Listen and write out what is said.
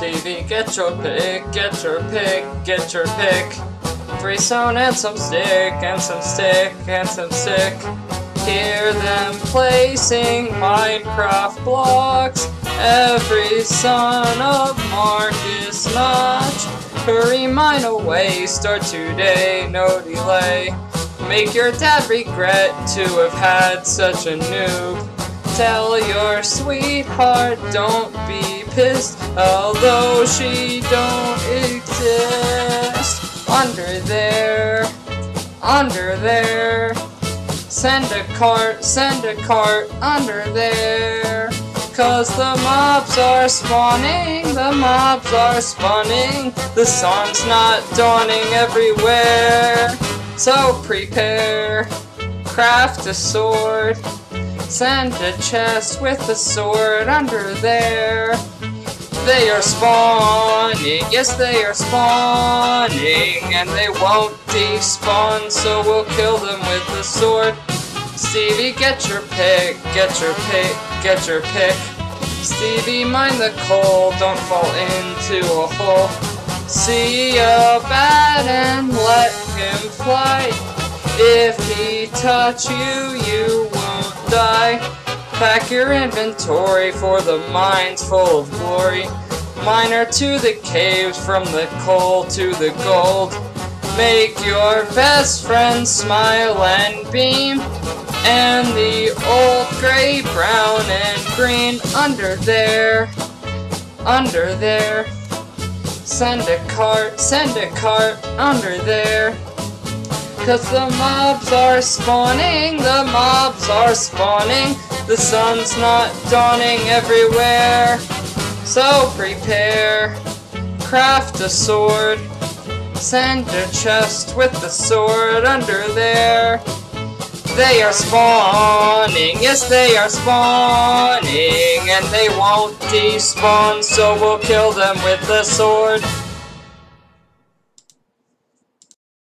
get your pick, get your pick, get your pick. Three stone and some stick, and some stick, and some stick. Hear them placing Minecraft blocks. Every son of Markus Notch. Hurry mine away, start today, no delay. Make your dad regret to have had such a noob. Tell your sweetheart don't be pissed, although she don't exist. Under there, under there. Send a cart, send a cart under there. Cause the mobs are spawning, the mobs are spawning. The sun's not dawning everywhere. So prepare, craft a sword. Send a chest with a sword under there. They are spawning, yes they are spawning, and they won't despawn, so we'll kill them with the sword. Stevie, get your pick, get your pick, get your pick. Stevie, mind the coal, don't fall into a hole. See a bat and let him fly. If he touch you, you. Pack your inventory for the mines full of glory. Miner to the caves, from the coal to the gold. Make your best friend smile and beam. And the old gray, brown, and green under there, under there. Send a cart, send a cart under there. Cause the mobs are spawning, the mobs are spawning. The sun's not dawning everywhere. So prepare, craft a sword. Send a chest with the sword under there. They are spawning, yes they are spawning, and they won't despawn, so we'll kill them with the sword.